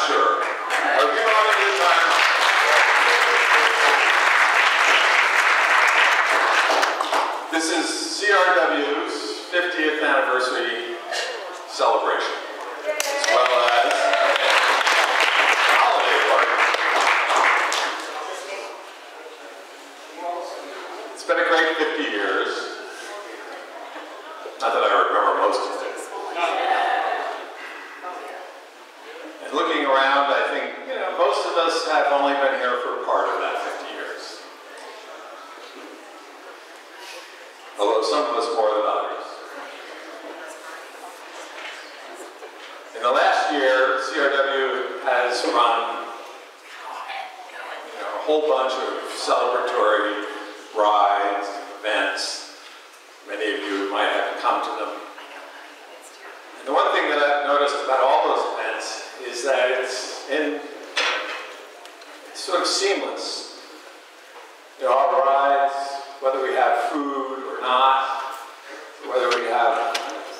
Asher. Are you on of your time. This is CRW's 50th anniversary celebration. Us have only been here for part of that 50 years. Although some of us more than others. In the last year, CRW has run you know, a whole bunch of celebratory rides, events. Many of you might have come to them. And the one thing that I've noticed about all those events is that it's in, sort of seamless. You know, our rides, whether we have food or not, whether we have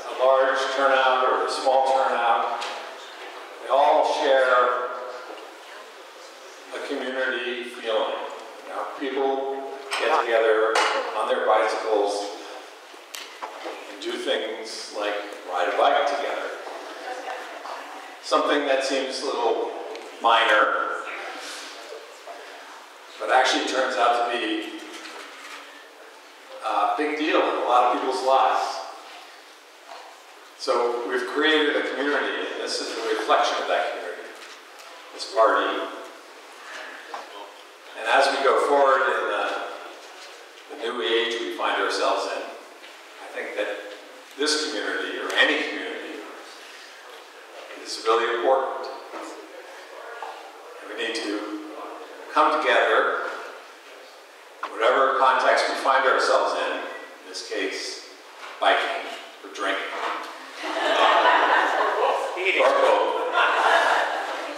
a large turnout or a small turnout, they all share a community feeling. You know, people get together on their bicycles and do things like ride a bike together. Something that seems a little minor, but actually turns out to be a big deal in a lot of people's lives. So we've created a community, and this is a reflection of that community, this party. And as we go forward in the, the new age we find ourselves in, I think that this community, or any community, is really important. And we need to come together, whatever context we find ourselves in, in this case, biking or drinking. Eating. Or both.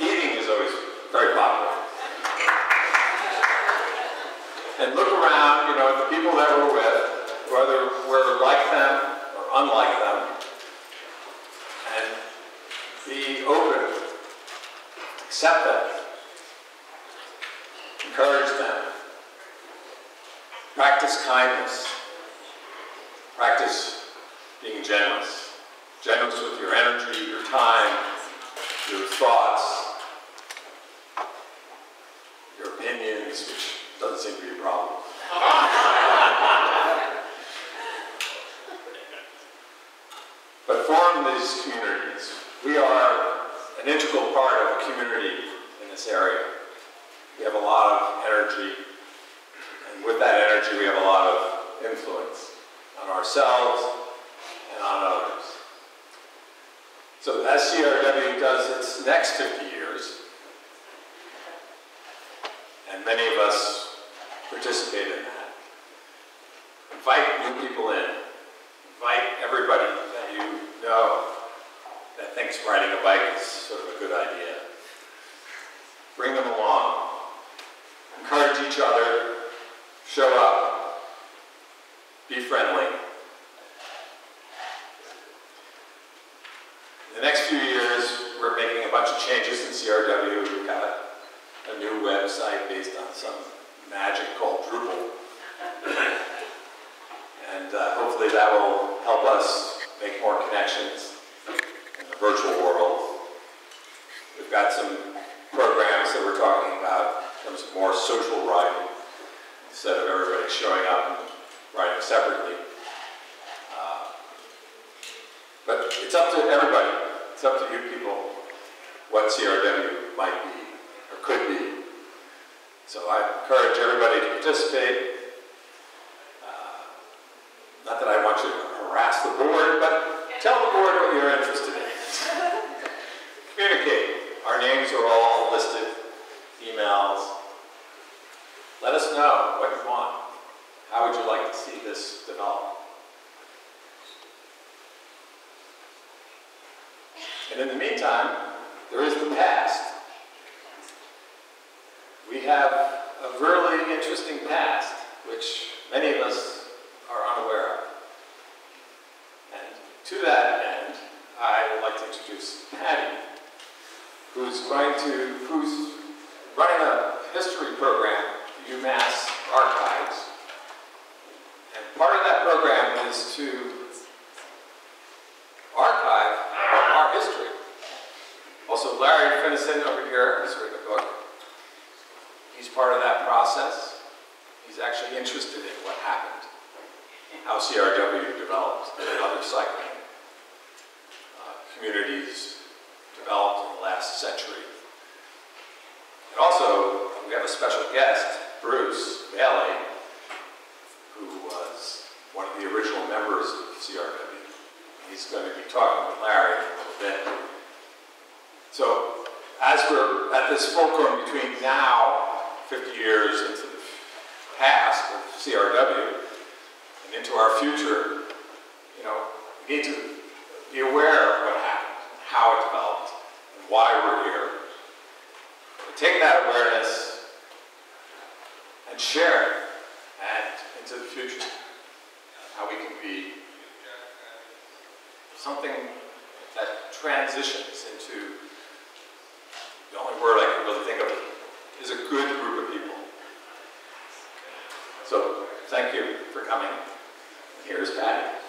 Eating is always very popular. And look around, you know, the people that we're with, whether we're like them or unlike them, and be open, accept them, encourage them, practice kindness, practice being generous. Generous with your energy, your time, your thoughts, your opinions, which doesn't seem to be a problem. but form these communities. We are an integral part of a community in this area. We have a lot of energy, and with that energy, we have a lot of influence on ourselves and on others. So as CRW does its next 50 years, and many of us participate in that, invite new people in. Invite everybody that you know that thinks riding a bike is sort of a good idea. Bring them along. Each other. Show up. Be friendly. In the next few years, we're making a bunch of changes in CRW. We've got a new website based on some magic called Drupal. And uh, hopefully that will help us make more connections in the virtual world. We've got some programs that we're talking terms more social writing instead of everybody showing up and writing separately. Uh, but it's up to everybody. It's up to you people what CRW might be or could be. So I encourage everybody to participate. Uh, not that I want you to harass the board, but tell the board what you're interested in. Communicate. Our names are all listed, emails. Let us know what you want. How would you like to see this develop? And in the meantime, there is the past. We have a really interesting past, which many of us are unaware of. And to that end, I would like to introduce Patty, who's going to, who's running a history program at UMass Archives. Part of that program is to archive our history. Also, Larry Finison over here has written a book. He's part of that process. He's he's actually interested in what happened, how CRW developed, and other cycling uh, communities developed in the last century. And also, we have a special guest, Bruce Bailey, who was one of the original members of CRW. He's going to be talking with Larry in a little bit. So, as we're at this fulcrum between now, 50 years into the past of CRW, and into our future, you know, we need to be aware of what happened, how it developed, and why we're here. But take that awareness and share it and into the future, how we can be something that transitions into the only word I can really think of is a good group of people. So, thank you for coming. Here's Patty.